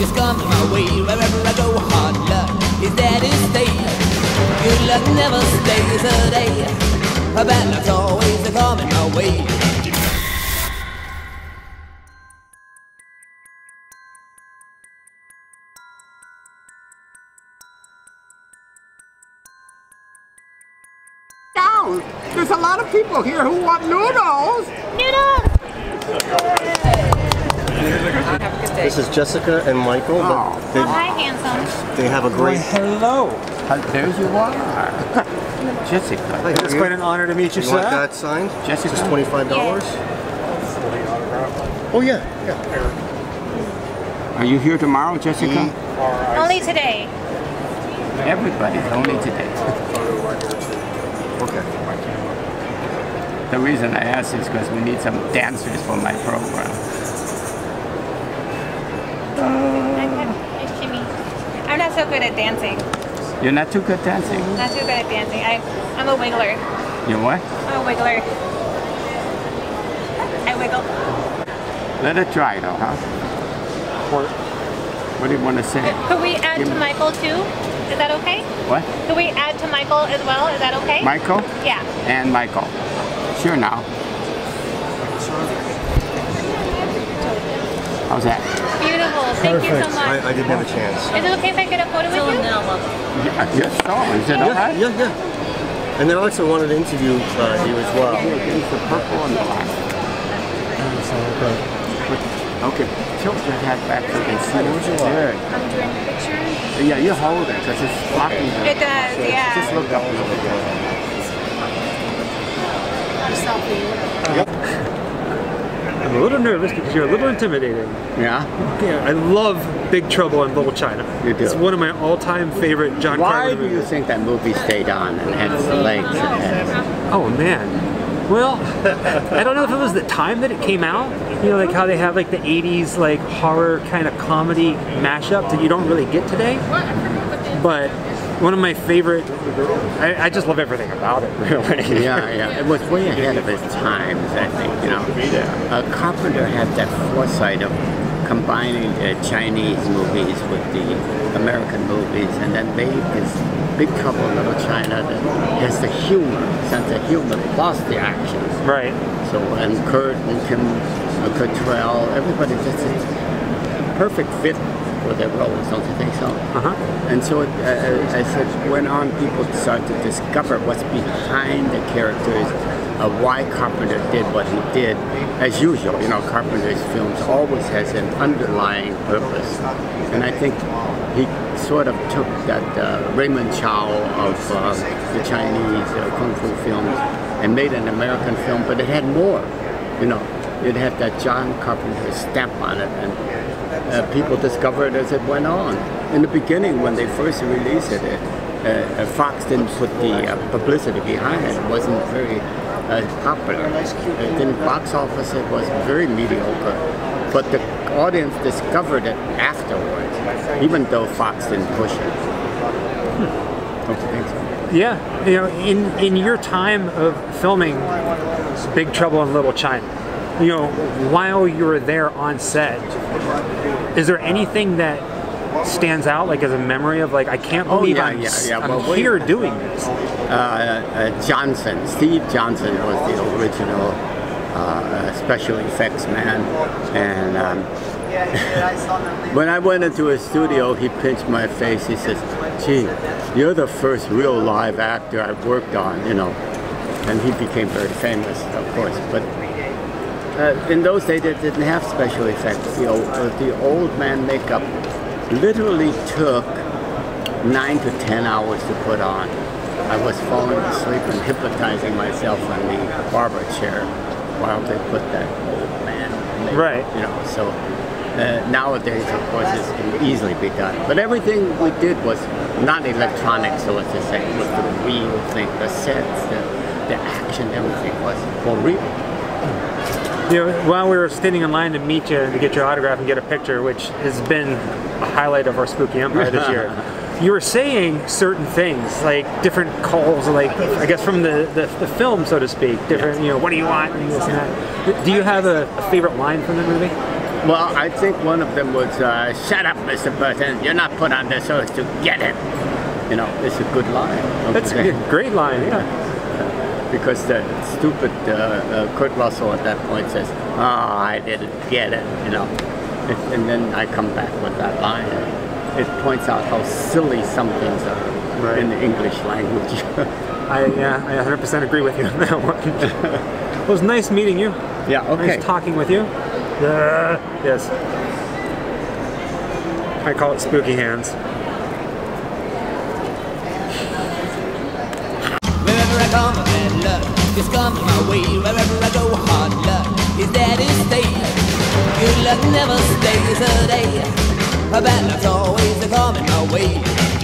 is coming my way. Wherever I go, hard luck is there to stay. Good luck never stays a day. Bad luck's always coming my way. There's a lot of people here who want. Noodles! This is Jessica and Michael. Oh. They, oh, Hi, handsome. they have a great. hello. There you are. Jessica. It's quite an honor to meet you, You sir. want that signed? Jessica? Just twenty-five dollars. Oh yeah, yeah. Are you here tomorrow, Jessica? Mm. Only today. Everybody's only today. Okay. The reason I asked is because we need some dancers for my program. Okay, Shimmy. I'm not so good at dancing. You're not too good at dancing. Not too good at dancing. I, I'm a wiggler. You what? I'm a wiggler. I wiggle. Let it try though, huh? What do you want to say? Uh, could we add to Michael too? Is that okay? What? Could we add to Michael as well? Is that okay? Michael Yeah. and Michael. Sure now. How's that? Beautiful. Thank you so much. I, I didn't have a chance. Is it okay if I get a photo with you? Yeah, yes, so is it all Yeah, right? yeah, yeah. And then I also wanted to interview uh, you as well. Here's the purple and the black. Okay, tilt your head back so they see it. Good. I'm doing pictures. Yeah, you hold it because it's blocking the... It does, yeah. Just look up a little bit. I'm a little nervous because you're a little intimidating. Yeah? Yeah, I love Big Trouble in Little China. You do. It's one of my all-time favorite John Why Carpenter do you movies. think that movie stayed on and had its legs had? Oh man. Well, I don't know if it was the time that it came out. You know, like how they have like the '80s like horror kind of comedy mashup that you don't really get today. But one of my favorite. I, I just love everything about it, really. Yeah, yeah. It was way ahead of its times, I think, you know. Uh, Carpenter had that foresight of combining the Chinese movies with the American movies and then made this Big Trouble in Little China that has the humor, sense of humor, plus the action. Right. So, and Kurt and Kim uh, Cattrall, everybody just a perfect fit for their roles, don't you think so? Uh-huh. And so, it, uh, as it went on, people started to discover what's behind the characters, uh, why Carpenter did what he did. As usual, you know, Carpenter's films always has an underlying purpose. And I think he sort of took that uh, Raymond Chow of uh, the Chinese uh, kung fu films and made an American film, but it had more. You know, it had that John Carpenter stamp on it, and uh, people discovered as it went on. In the beginning, when they first released it, uh, uh, Fox didn't put the uh, publicity behind it. It wasn't very uh, popular. It didn't box office. It was very mediocre. But the audience discovered it afterwards, even though Fox didn't push it. So? Yeah, you know, in in your time of filming Big Trouble in Little China, you know, while you were there on set, is there anything that stands out, like as a memory of like I can't Oh, believe yeah, I'm, yeah, yeah. I'm Well, here doing this? uh, uh, Johnson, Steve Johnson was the original uh, special effects man, and um, when I went into his studio, he pinched my face. He says, "Gee, you're the first real live actor I've worked on," you know, and he became very famous, of course, but. Uh, in those days, they didn't have special effects. You know, uh, the old man makeup literally took nine to ten hours to put on. I was falling asleep and hypnotizing myself in the barber chair while they put that old man. makeup, Right. You know, so uh, nowadays, of course, it can easily be done. But everything we did was not electronic, so to say, it was the real thing. The sets, the, the action, everything was for real. You know, while we were standing in line to meet you to get your autograph and get a picture, which has been a highlight of our Spooky Empire this year, you were saying certain things, like different calls, like I guess from the, the, the film, so to speak. Different, you know, what do you want and this and that. Do you have a, a favorite line from the movie? Well, I think one of them was, uh, "Shut up, Mr. Burton. You're not put on this earth to get it." You know, it's a good line. That's a great line. Yeah. Because the stupid uh, uh, Kurt Russell at that point says, "Oh, I didn't get it," you know, and, and then I come back with that line. It points out how silly some things are Right. in the English language. I yeah, I 100% agree with you on that one. it was nice meeting you. yeah. Okay. Nice talking with you. Uh, yes. I call it spooky hands. Wherever I come, is coming my way. Wherever I go, hard luck is there to stay. Good luck never stays a day. Bad luck's always coming my way.